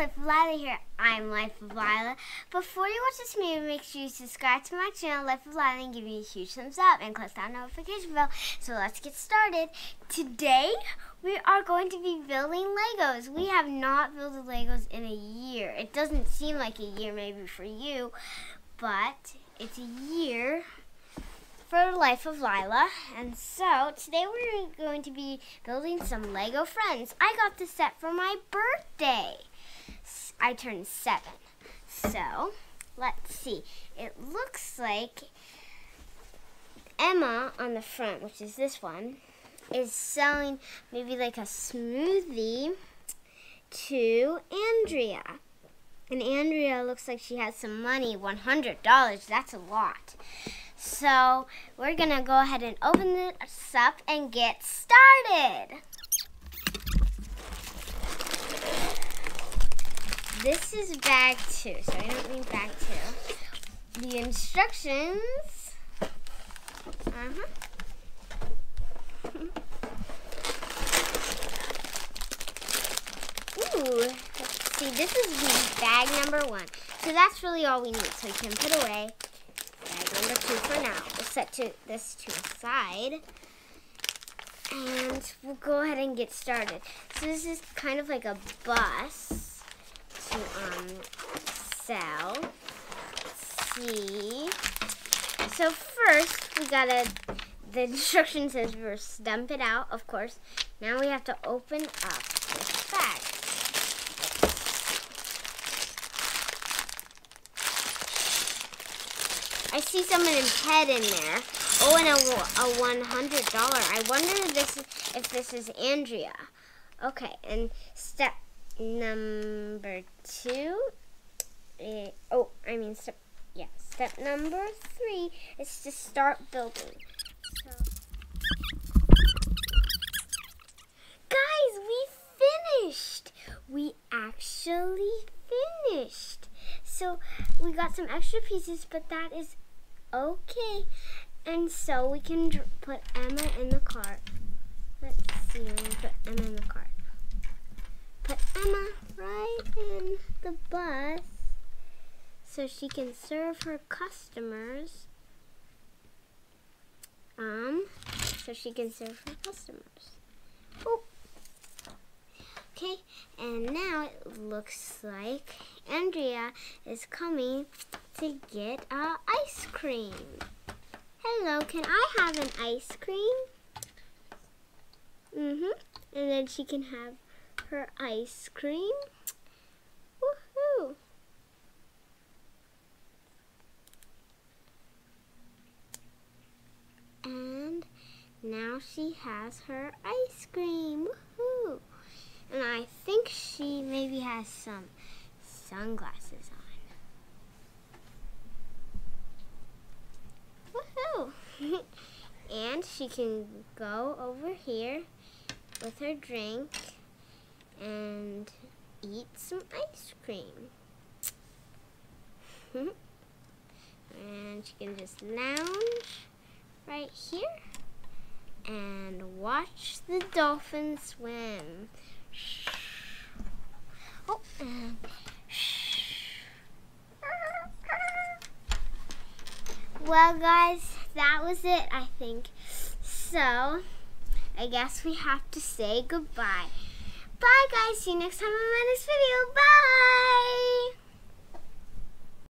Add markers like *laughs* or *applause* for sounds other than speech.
Life of Lila here. I'm Life of Lila. Before you watch this movie, make sure you subscribe to my channel, Life of Lila, and give me a huge thumbs up and click that notification bell. So let's get started. Today, we are going to be building Legos. We have not built Legos in a year. It doesn't seem like a year maybe for you, but it's a year for Life of Lila. And so today we're going to be building some Lego friends. I got this set for my birthday. I turned seven. So let's see. It looks like Emma on the front, which is this one, is selling maybe like a smoothie to Andrea. And Andrea looks like she has some money, $100. That's a lot. So we're going to go ahead and open this up and get started. This is bag two, so I don't need bag two. The instructions. Uh-huh. Ooh, let's see, this is the bag number one. So that's really all we need. So we can put away bag number two for now. We'll set to this to the side. And we'll go ahead and get started. So this is kind of like a bus to um, sell. Let's see. So first, we gotta, the instruction says first dump it out, of course. Now we have to open up this bag. I see someone's head in there. Oh, and a, a one hundred dollar. I wonder if this if this is Andrea. Okay, and step number two. Uh, oh, I mean step. Yeah, step number three is to start building. Guys, we finished. We actually finished. So we got some extra pieces, but that is okay. And so we can put Emma in the cart. Let's see, me put Emma in the cart. In the bus so she can serve her customers. Um, so she can serve her customers. Oh. Okay, and now it looks like Andrea is coming to get uh, ice cream. Hello, can I have an ice cream? Mm-hmm. And then she can have her ice cream. Woohoo! And now she has her ice cream. Woohoo! And I think she maybe has some sunglasses on. Woohoo! *laughs* and she can go over here with her drink and eat some ice cream. *laughs* and she can just lounge right here and watch the dolphins swim. Oh, and well, guys, that was it, I think. So, I guess we have to say goodbye. Bye, guys. See you next time on my next video. Bye!